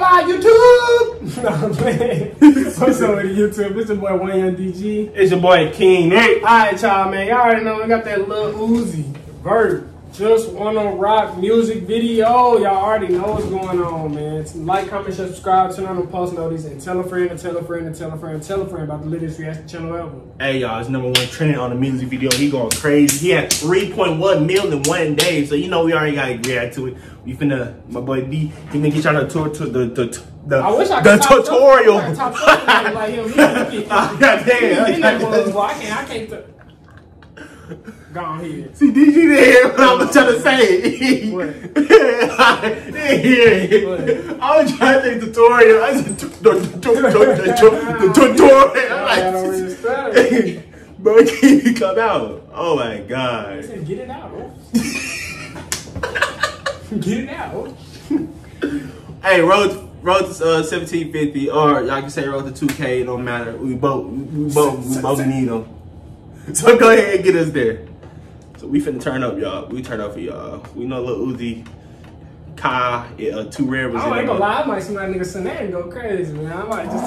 Hola, YouTube! no, I'm. What's up with YouTube? It's your boy, One Young DG. It's your boy King Nick. Alright, y'all, man. Y'all already know we got that little Uzi. Vert. Just wanna rock music video. Y'all already know what's going on, man. Like, comment, share, subscribe, turn on the post notice, and tell a friend, and tell a friend, and tell a friend, and tell a friend about the latest reaction channel ever. Hey y'all, it's number one trending on the music video. He going crazy. He had 3.1 million in one day, so you know we already gotta react to it. We finna, my boy D, he finna get y'all the tour to the the the, I wish I the tutorial. Something like him. He, he, he, Ah, God damn. he never was, boy. I can't, I can't. Th- Go here. See, DG didn't hear what I was trying to say. What? Didn't hear it. I was trying to say tutorial. I said tu- tu- tu- tu- tu- tu- tutorial. I don't I'm really stutter. like, bro, can't even come out. Oh my god. Get it out, bro. Get it out. Hey, road road to uh, 1750, or y'all can say road to 2K. It don't matter. We both we both we both need them. So go ahead and get us there. So we finna turn up, y'all. We turn up for y'all. We know Lil Uzi, Kai, yeah, uh, 2Rare was I in ain't there. gonna lie, I might see my nigga Cenat and go crazy, man. I might just.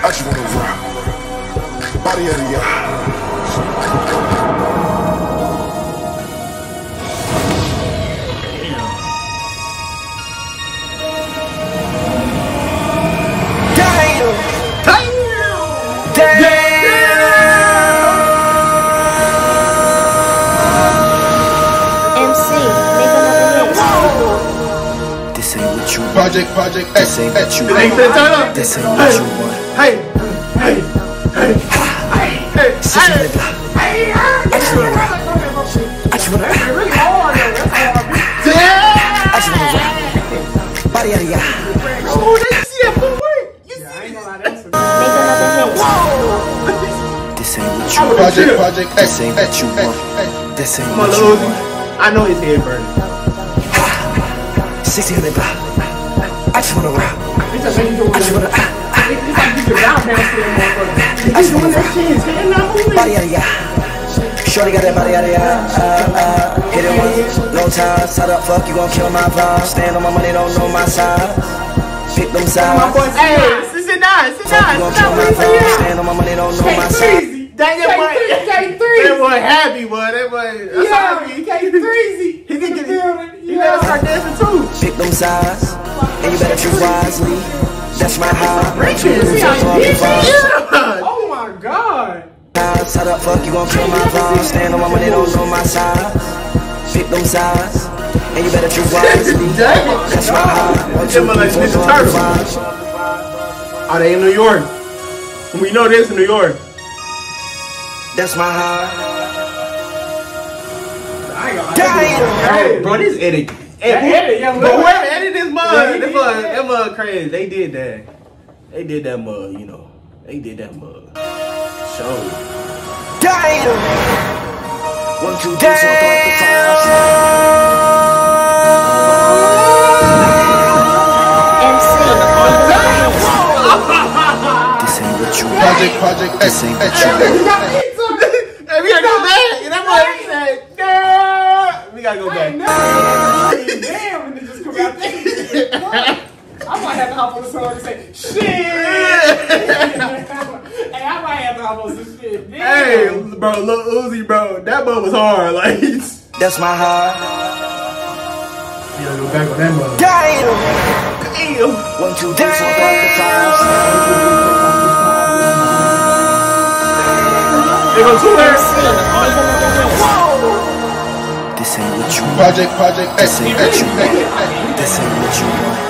I just wanna rock. Body of the Project, project, This ain't what you They ain't want. finna turn up. This ain't what you want. Hey, hey, hey, hey, hey, Sitting in the block. I just wanna rock. I just wanna rock. Really hard, though. That's hard. I just wanna rock. Body out of ya. Oh, they see that footwork. You see I ain't gonna lie, that's a Make another hit. This ain't what you want. Project, project, This ain't what you want. This ain't Come on, what Lil you Uzi. want. I know his head burning. 1600 block. I just wanna doing I just wanna. motherfucker. I just wanna moving. Body out of ya. Shorty got that body out of ya. Uh, uh, hit it once, no time. Side up, fuck, you gon' kill my vibe. Stand on my money, don't know my side. Pick them sides. Hey, sit down, sit down, sit down. Stand on my money, don't know my side. K3. Dang that boy. K3. That boy happy, boy. That boy. That's Yeah, happy. K3. He did get building. He better start dancing too. Pick them sides, and you better choose wisely. That's my high. Richard, see how you the did vibe. that? Oh my god. Side up, fuck, you gon' kill my vibe. Stand on my money, don't know my side. Pick them sides, and you better choose wisely. That's my high. One, two, Them are like four, Ninja five, Turtles. five. Are they in New York? We know this in New York. That's my high. I ain't gonna Damn. Hey, bro, this edit. That edit, yeah, But look. whoever edited this mug, Yeah, he that did mug, that. that mug crazy. They did that. They did that mug, you know. They did that mug. Show. Damn. One, two, three, four, five, five. MC, make another hit. This ain't what you want. Project, project, This ain't what you You want. Lil Uzi, bro, that mug was hard. Like, That's my high. gotta go back on that mother. Damn. damn. One, two, three, four, five, five. They go two there. MC, make another hit. This ain't what you want. project, project, This ain't what you want. This ain't what you want.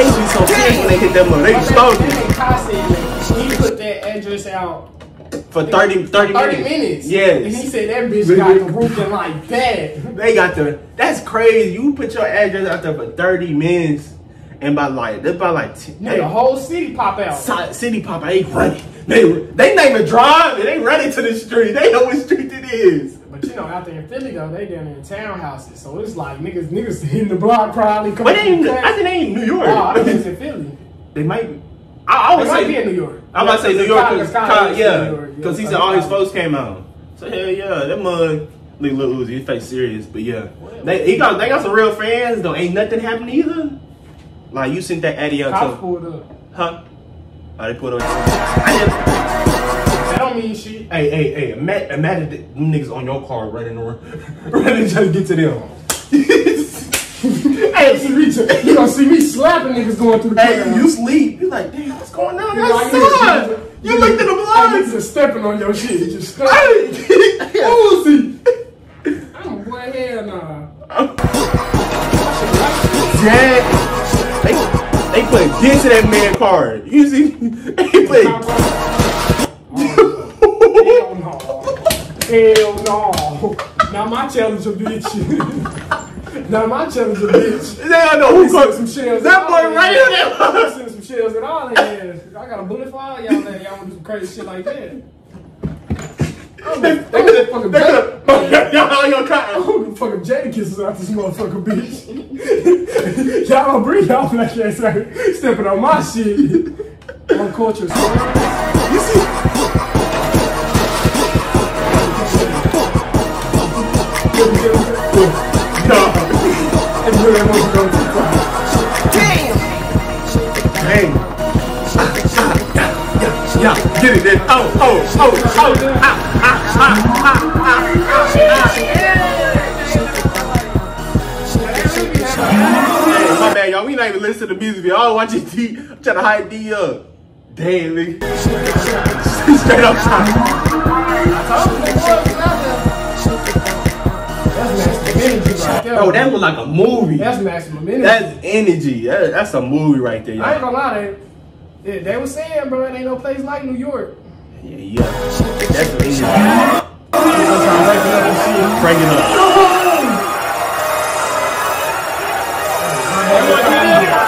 They be so big when they hit that mug. They be stalking He put that address out for 30, 30 30 minutes. minutes. Yes. And he said that bitch got the roofing like that. They got the. That's crazy. You put your address out there for thirty minutes, and by like, that's by like, t- Nigga, the whole city pop out. City pop. They running. They they name it drive and they running to the street. They know what street it is. But But you know, out there in Philly though, they down there in townhouses, so it's like niggas, niggas hitting the block probably. But they ain't, I think they ain't New York. Oh, I think it's in Philly. they might. I, I It would might say be in New York. I'm about to say New York, Kyle- cause, Kyle Kyle- is yeah, New York, because he said all his folks came out. So hell yeah, that mug look little Uzi, his face serious, but yeah, they he got they got some real fans though. Ain't nothing happened either. Like you sent that Addy out Cops to, pulled up. huh? Oh, they put on. I just- That don't mean shit. Hey, hey, hey! Imagine, imagine them niggas on your car running around, running trying to get to them. Hey, see me, you gonna see me slapping niggas going through the Hey, crowd. you sleep. You like, damn, what's going on You like, outside? niggas- You looked at the Hey, blinds. niggas are stepping on your shit. Just step. Hey, Uzi. I'm a boy, hell nah. Jack, they they put dents in that man card. You see, they put. Hell no. Hell no. Now my challenge a bitch. now my challenge a bitch. They don't know who Send some shells. That boy right here. Send some shells at all ass. I got a bullet for all y'all. That y'all want to do some crazy shit like that. They fucking Jada- y'all on your I'm cotton. gonna fucking Jada kisses out this motherfucker bitch. y'all don't bring y'all black ass out stepping on my shit. On culture. You see, no, And you ain't want to go too far. hey. Yeah, get it, then. Oh, oh, oh, oh. Ah, ah, my bad, y'all. We not even listen to the music was watching D. I'm trying to hype D up. Damn, nigga. Straight up trying. That's maximum energy right there. Oh, that was like a movie. That's maximum energy. That's energy. That- that's a movie right there, I ain't y'all. gonna lie, they, they, they was saying, bro, it ain't no place like New York. Yeah, yeah. That's energy. Break it up.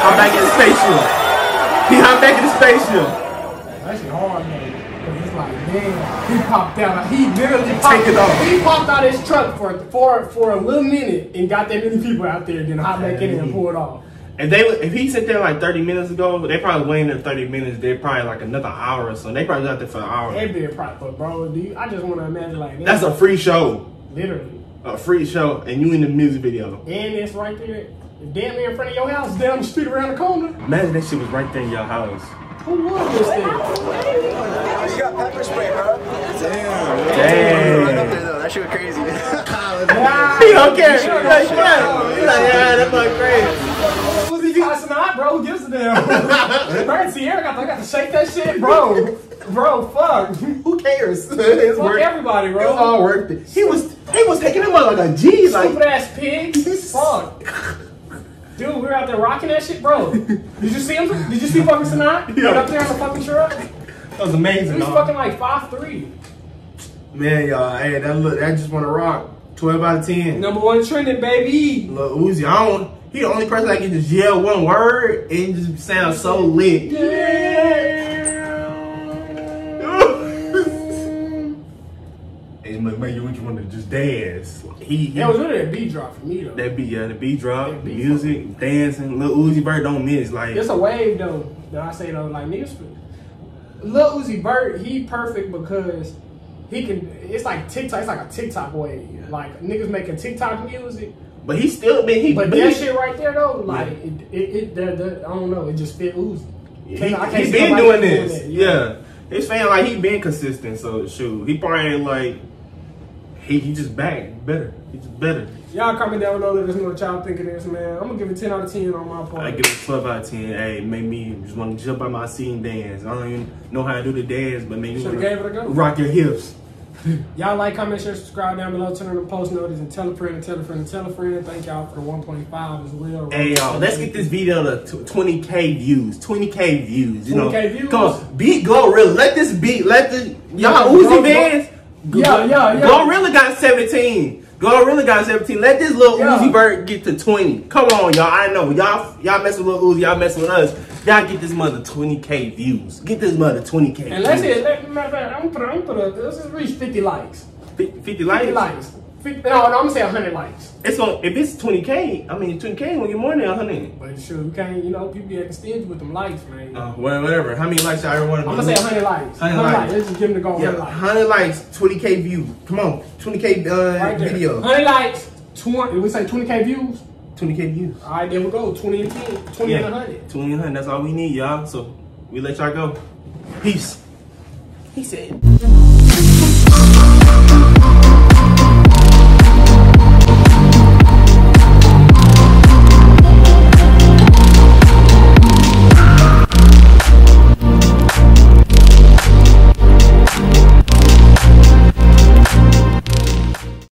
I'm back in the spaceship. He I'm back in the spaceship. That shit hard, man. Cause it's like, man, he popped out. He literally popped, it off. He popped out his truck for for for a little minute and got that many people out there, then hop back in and pull it off. If they if he sat there like 30 minutes ago, they probably waiting there 30 minutes. They're probably like another hour or so. They probably out there for an hour. That'd be a prop, but bro, do you, I just want to imagine like. That's a free show. literally, A free show, and you in the music video. and it's right there, damn near in front of your house, down the street around the corner. Imagine that shit was right there in your house. Who was this thing? You got pepper spray, bro. Damn. Damn. Right up there, though. That shit was crazy. He don't care. He like, yeah. He like, yeah, that boy crazy. Who's he cussing out, bro? Who gives a damn? Bro, Sierra got, I got to shake that shit, bro. Bro, fuck. Who cares? It's Fuck worth- everybody, It was bro. all worth it. He was he was taking him out like a G. Stupid Like stupid ass pigs. Fuck. Dude, we were out there rocking that shit, bro. Did you see him? Did you see fucking Cenat? Get up there on the fucking truck? that was amazing. He was dog. fucking like five three. Man, y'all, hey, that look, that just want to rock. Twelve out of ten. Number one trending, baby. Lil Uzi, I don't. He the only person that can just yell one word and just sound so lit. Yeah. And it man, you want to just dance. He, he That was really a beat drop for me though. that beat, yeah, the beat drop, That beat music, dancing. Lil Uzi Vert don't miss. Like It's a wave though. That I say though, like niggas. Lil Uzi Vert, he perfect because he can. It's like TikTok. It's like a TikTok wave. Like niggas making TikTok music. But he still been he. But but that shit right there though, like Yeah. it, it, it the, the, I don't know, it just fit Uzi. He, Can't- I can't he see been doing doing this. that, Yeah. His fan like he been consistent. So shoot, he probably like he he just back better. He's better. Y'all comment down below. Let us know what y'all think of this, man. I'm gonna give it 10 out of 10 on my part. I give it 12 out of 10. Hey, make me just want to jump out my seat and dance. I don't even know how to do the dance, but make me wanna gave it a go. rock your hips. Y'all like, comment, share, subscribe down below. Turn on the post notice and tell a friend and tell a friend and tell a friend. Thank y'all for the 1.5 as well. Hey y'all, let's get this video to 20k views. 20k views. You know, 20K views? Come on, beat Glorilla. Let this beat. Let the y'all Yeah, Uzi fans. Yeah, yeah, yeah. Glorilla got 17. Glorilla got 17. Let this little Yeah. Uzi Vert get to 20. Come on, y'all. I know y'all. Y'all mess with little Uzi. Y'all mess with us. Y'all get this mother 20k views. Get this mother 20k. And let's views. hit, let, matter of fact, I'm gonna put, I'm put let's just reach 50 likes. 50 50 likes. likes. 50, no, no, I'm gonna say 100 likes. It's on. If it's 20k, I mean 20k, gonna get more than 100. But sure, you can't, you know, people be acting stingy with them likes, man. Uh, well, whatever. How many likes y'all ever want to I'm gonna say 100 likes. 100 100 likes. likes. Let's just give them the go Yeah, 100 likes, 20k views. Come on, 20k uh, Right video, 100 likes, 20, we say 20k views. 20k views. All right, there we go. 20 and 10, 20 and 100. 20 and 100. That's all we need, y'all. So we let y'all go. Peace. He said.